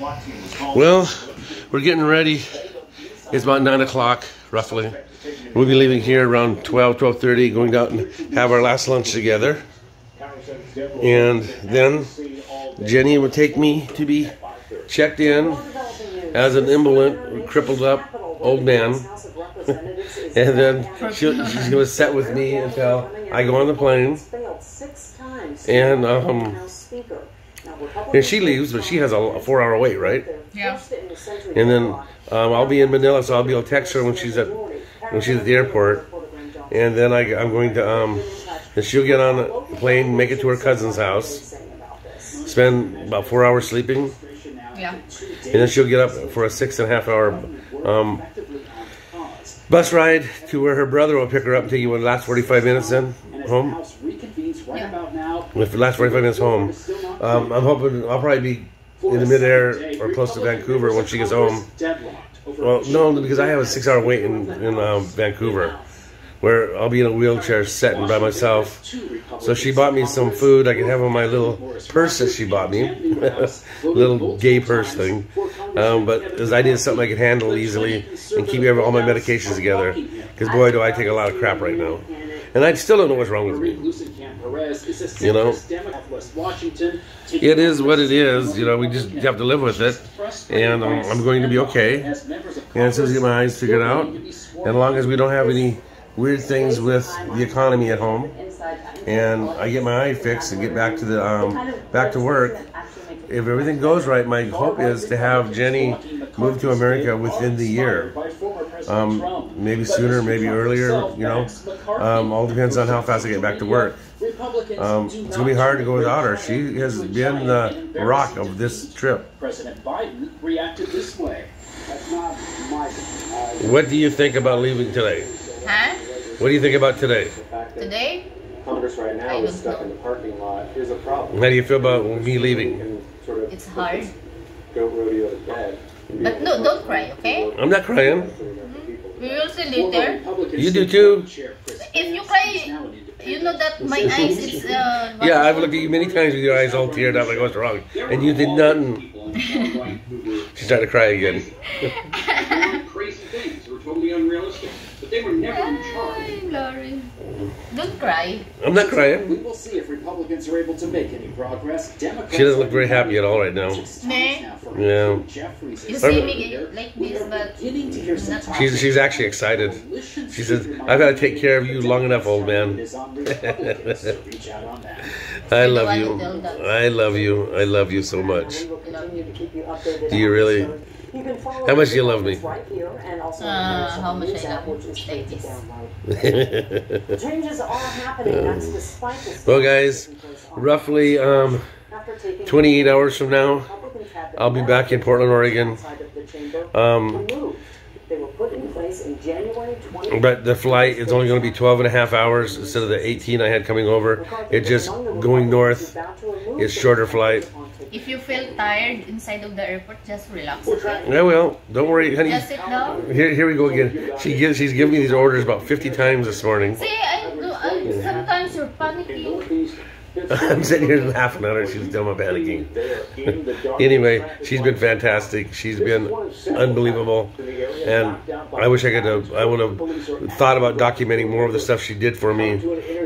Well, we're getting ready. It's about 9 o'clock, roughly. We'll be leaving here around 12, 12.30, going out and have our last lunch together. And then Jenny would take me to be checked in as an invalid, crippled up old man. and then she's going to sit with me until I go on the plane. And um, and she leaves, but she has a four hour wait, right? Yeah. And then um, I'll be in Manila, so I'll be able to text her when she's at when she's at the airport. And then I, I'm going to um, and she'll get on a plane, make it to her cousin's house, spend about four hours sleeping, Yeah. and then she'll get up for a six and a half hour um, bus ride to where her brother will pick her up and take you in the last 45 minutes then home. If the last 45 minutes home, um, I'm hoping I'll probably be in the midair or close to Vancouver when she gets home. Well, no, because I have a six hour wait in, in um, Vancouver where I'll be in a wheelchair sitting by myself. So she bought me some food I can have on my little purse that she bought me, little gay purse thing. Um, but because I needed something I could handle easily and keep all my medications together. Because boy, do I take a lot of crap right now. And I still don't know what's wrong with me. You know, it is what it is. You know, we just have to live with it. And um, I'm going to be okay. And as soon as I get my eyes figured out, and as long as we don't have any weird things with the economy at home, and I get my eye fixed and get back to the um, back to work. If everything goes right, my hope is to have Jenny move to America within the year. Um, maybe sooner, maybe earlier. You know, um, all depends on how fast I get back to work. Um, it's gonna be hard to go without her. She has been the rock of this trip. President Biden reacted this way. That's not my What do you think about leaving today? Huh? What do you think about today? Today? Congress right now is stuck in the parking lot is a problem. How do you feel about me leaving? can sort of It's hard. go rodeo to bed. But no, don't cry, okay? I'm not crying. We will see later. You do too. If you cry, you know that my eyes is uh. Yeah, I've looked at you many times with your eyes all teared up, like what's wrong, and you did nothing. She started to cry again. crazy things that were totally unrealistic, but they were never in charge. Ay, Glory. Don't cry. I'm not crying. We will see if Republicans are able to make any progress. Democrats She doesn't look very happy at all right now. Nah. Yeah. You see me like this, but beginning to hear some talk She's she's actually excited. She says, "I've got to take care of you long enough, old man." is on Republicans to reach out on that. I love you. I love you. I love you so much. Do you really? How much do you love me? Uh, how much I love you. Changes are happening. That's despite the well, guys, roughly um, 28 hours from now, I'll be back in Portland, Oregon. Um, They were put in place in January But the flight is only going to be 12 and a half hours instead of the 18 I had coming over. It just going north. It's shorter flight. If you feel tired inside of the airport, just relax. Okay? Yeah, well, don't worry, honey. Just sit down. Here, here we go again. She gives, she's giving me these orders about 50 times this morning. See, I, I sometimes you're panicking. I'm sitting here laughing at her. She's dumb and panicking. anyway, she's been fantastic. She's been unbelievable, and I wish I could have. I would have thought about documenting more of the stuff she did for me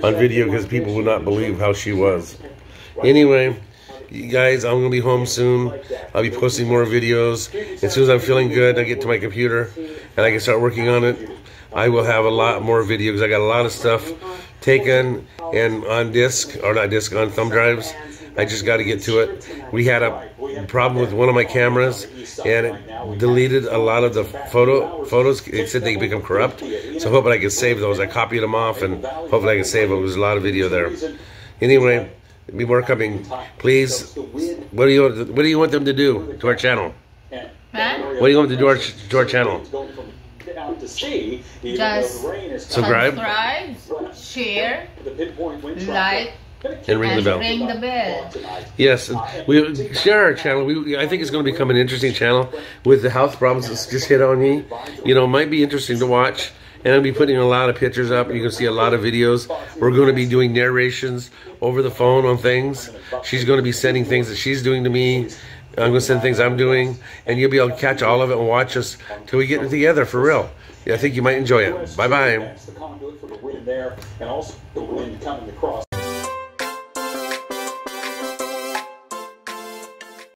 on video because people would not believe how she was. Anyway, you guys, I'm gonna be home soon. I'll be posting more videos. As soon as I'm feeling good, I get to my computer and I can start working on it. I will have a lot more videos. I got a lot of stuff taken and on disc or not disc on thumb drives. I just got to get to it. We had a problem with one of my cameras and it deleted a lot of the photo photos. It said they become corrupt. So hoping I can save those. I copied them off and hopefully I can save them. There's a lot of video there. Anyway, be more coming. Please, what do you what do you want them to do to our channel? Huh? What do you want them to do our, to our channel? Out to sea, even Just though the rain is Subscribe. Subscribe, share, the pinpoint wind like, And ring the bell. ring the bell. Yes, we share our channel. We, I think it's going to become an interesting channel with the health problems that's just hit on me. You know, it might be interesting to watch. And I'll be putting a lot of pictures up. You can see a lot of videos. We're going to be doing narrations over the phone on things. She's going to be sending things that she's doing to me I'm gonna send things I'm doing, and you'll be able to catch all of it and watch us till we get it together for real. Yeah, I think you might enjoy it. Bye bye.